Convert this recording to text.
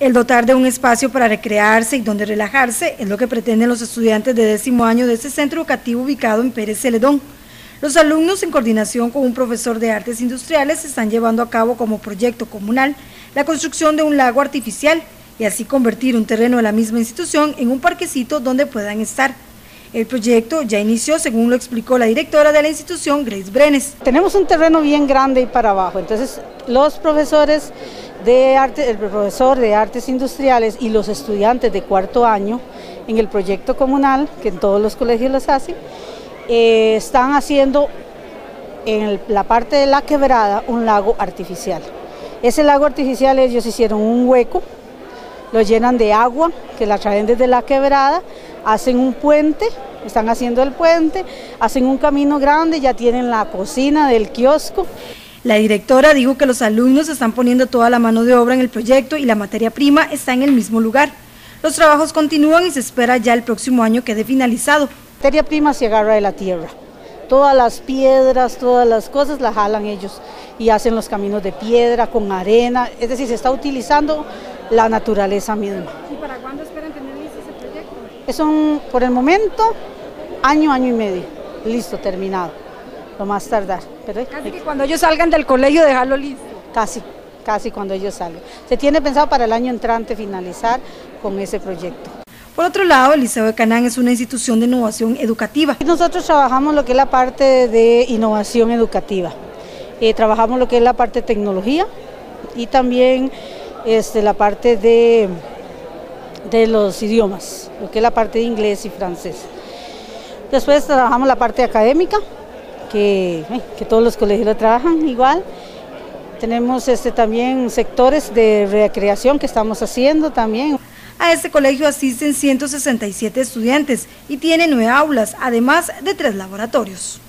El dotar de un espacio para recrearse y donde relajarse es lo que pretenden los estudiantes de décimo año de este centro educativo ubicado en Pérez Celedón. Los alumnos, en coordinación con un profesor de artes industriales, están llevando a cabo como proyecto comunal la construcción de un lago artificial y así convertir un terreno de la misma institución en un parquecito donde puedan estar. El proyecto ya inició, según lo explicó la directora de la institución, Grace Brenes. Tenemos un terreno bien grande y para abajo, entonces los profesores de el profesor de artes industriales y los estudiantes de cuarto año en el proyecto comunal, que en todos los colegios los hacen, eh, están haciendo en la parte de la quebrada un lago artificial. Ese lago artificial ellos hicieron un hueco, lo llenan de agua, que la traen desde la quebrada, hacen un puente, están haciendo el puente, hacen un camino grande, ya tienen la cocina del kiosco. La directora dijo que los alumnos están poniendo toda la mano de obra en el proyecto y la materia prima está en el mismo lugar. Los trabajos continúan y se espera ya el próximo año quede finalizado. La materia prima se agarra de la tierra. Todas las piedras, todas las cosas las jalan ellos y hacen los caminos de piedra con arena, es decir, se está utilizando la naturaleza misma. ¿Y para cuándo esperan tener listo ese proyecto? Es un, por el momento, año, año y medio, listo, terminado, lo más tardar. Pero, casi que cuando ellos salgan del colegio dejarlo listo. Casi, casi cuando ellos salgan. Se tiene pensado para el año entrante finalizar con ese proyecto. Por otro lado, el Liceo de Canán es una institución de innovación educativa. Nosotros trabajamos lo que es la parte de innovación educativa. Eh, trabajamos lo que es la parte de tecnología y también este, la parte de, de los idiomas, lo que es la parte de inglés y francés. Después trabajamos la parte académica, que, todos los colegios lo trabajan igual. Tenemos este, también sectores de recreación que estamos haciendo también. A este colegio asisten 167 estudiantes y tiene nueve aulas, además de tres laboratorios.